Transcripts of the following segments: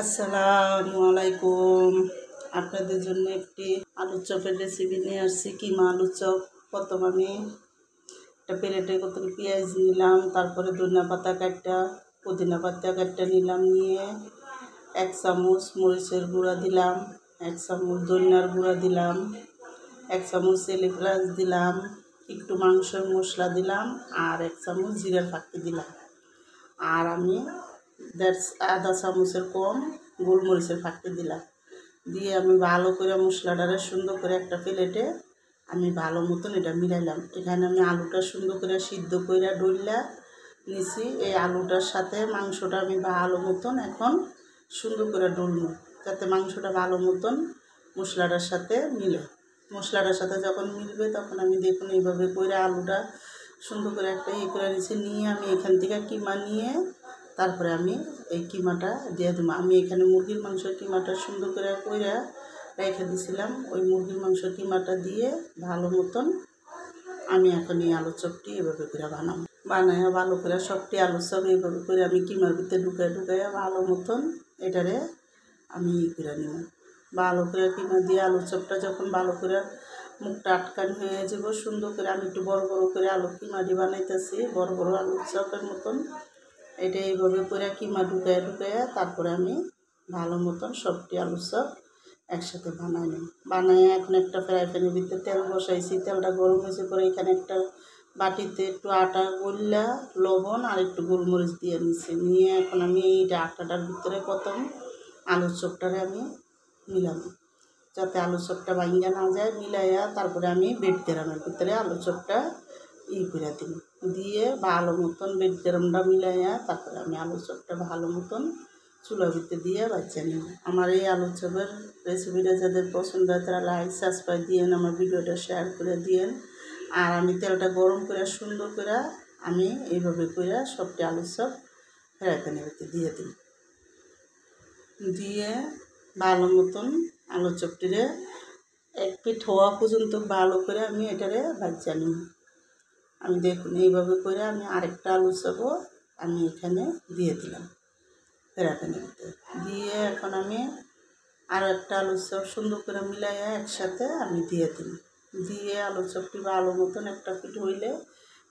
আসসালামু আলাইকুম। আপনাদের জন্য একটি আলুর চপের রেসিপি নিয়ে আসছি, কিমা আলুর চপ। প্রথম আমি একটা প্লেটে কত পেঁয়াজ নিলাম, তারপরে ধনিয়া পাতা কাটটা, পুদিনা পাতা কাটটা নিলাম নিয়ে এক চামচ মরিচের গুঁড়া দিলাম, এক চামচ ধনিয়ার গুঁড়া দিলাম, এক চামচ চিলি ফ্লেক্স দিলাম, একটু মাংসের মশলা দিলাম, আর এক চামচ জিরার ফাঁকি দিলাম। আর আমি দেড় আধা চামচের কম গোলমরিচের ফাঁকি দিলাম। দিয়ে আমি ভালো করে মশলাটারে সুন্দর করে একটা প্লেটে আমি ভালো মতন এটা মিলাইলাম। এখানে আমি আলুটা সুন্দর করে সিদ্ধ করে ডইলা নিছি। এই আলুটার সাথে মাংসটা আমি ভালো মতন এখন সুন্দর করে ডলবো, যাতে মাংসটা ভালো মতন মশলাটার সাথে মিলে। মশলাটার সাথে যখন মিলবে তখন আমি দেখুন এইভাবে করে আলুটা সুন্দর করে একটা ইয়ে করে নিয়েছি নিয়ে আমি এখান থেকে কিমা নিয়ে তারপরে আমি এই কিমাটা দিয়ে দেবো। আমি এখানে মুরগির মাংসের কিমাটা সুন্দর করে কইরা রেখে দিছিলাম। ওই মুরগির মাংসের কিমাটা দিয়ে ভালো মতন আমি এখন এই আলু চপটি এভাবে করে বানাবো। বানাইয়া ভালো করে সবটি আলু চপ এইভাবে করে আমি কিমার ভিতরে ঢুকাই ঢুকাইয়া ভালো মতন এটারে আমি ই করে নিব। ভালো করে কিমা দিয়ে আলু চপটা যখন ভালো করে মুখটা আটকান হয়ে যাব সুন্দর করে আমি একটু বড় বড় করে আলু কিমাটি বানাইতেছি। বড় বড় আলু চপের মতন এটা এইভাবে করে কিমা ঢুকাইয়া ঢুকাইয়া তারপরে আমি ভালো মতন সবটি আলু চপ একসাথে বানাই নিই বানাইয়া এখন একটা ফ্রাই প্যানের ভিতরে তেল বসাইছি, তেলটা গরম হয়েছে পরে এখানে একটা বাটিতে একটু আটা, গল্লা, লবণ আর একটু গোলমরিচ দিয়ে নিছি। নিয়ে এখন আমি এইটা আটাটার ভিতরে প্রথম আলুর চপটারে আমি মিলাম যাতে আলু চপটা ভাঙ্গা না যায়, মিলাইয়া তারপরে আমি বেড গ্রামের ভিতরে আলু চপটা ই করে দিই দিয়ে ভালো মতন বেড গ্রামটা মিলাইয়া তারপরে আমি আলু চপটা ভালো মতন চুলা ভিতরে দিয়ে বাচ্চা নিই আমার এই আলু চপের রেসিপিটা যাদের পছন্দ হয় তারা লাইক সাবস্ক্রাইব দিয়েন, আমার ভিডিওটা শেয়ার করে দিয়েন। আর আমি তেলটা গরম করে, সুন্দর করে আমি এইভাবে করে সবটি আলু চপ ফ্রাই প্যানের ভিতরে দিয়ে দিই। দিয়ে ভালো মতন আলু চপটিরে এক পিঠ হওয়া পর্যন্ত ভালো করে আমি এটারে ভাজা নিই আমি দেখুন, এইভাবে করে আমি আরেকটা আলু চপও আমি এখানে দিয়ে দিলাম ফেরাখানের ভিতরে দিয়ে এখন আমি আরও একটা আলু চপ সুন্দর করে মিলাইয়া একসাথে আমি দিয়ে দিই দিয়ে আলু চপটি ভালো মতন একটা পিঠ হইলে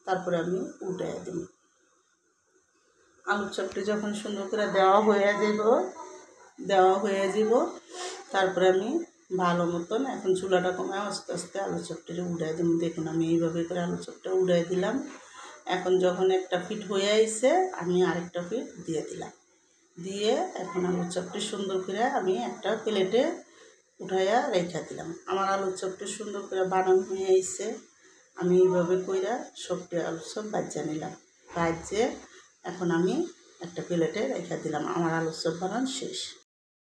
তারপরে আমি উঠাইয়া দিই আলু চপটি যখন সুন্দর করে দেওয়া হয়ে যাব দেওয়া হয়ে যাব তারপরে আমি ভালো মতন। এখন চুলাটা কমে আস্তে আস্তে আলু চপটিটা উড়াই দিব। দেখুন, আমি এইভাবে করে আলু চপটা উড়াই দিলাম। এখন যখন একটা ফিট হয়ে আইছে, আমি আরেকটা ফিট দিয়ে দিলাম। দিয়ে এখন আলু চপটি সুন্দর করে আমি একটা প্লেটে উঠাইয়া রেখে দিলাম। আমার আলু চপটি সুন্দর করে বানানো হয়ে আইছে। আমি এইভাবে কইরা সবটি আলু চপ বাজ্যা নিলাম। বাজ্যে এখন আমি একটা প্লেটে রেখে দিলাম। আমার আলু চপ বানানো শেষ।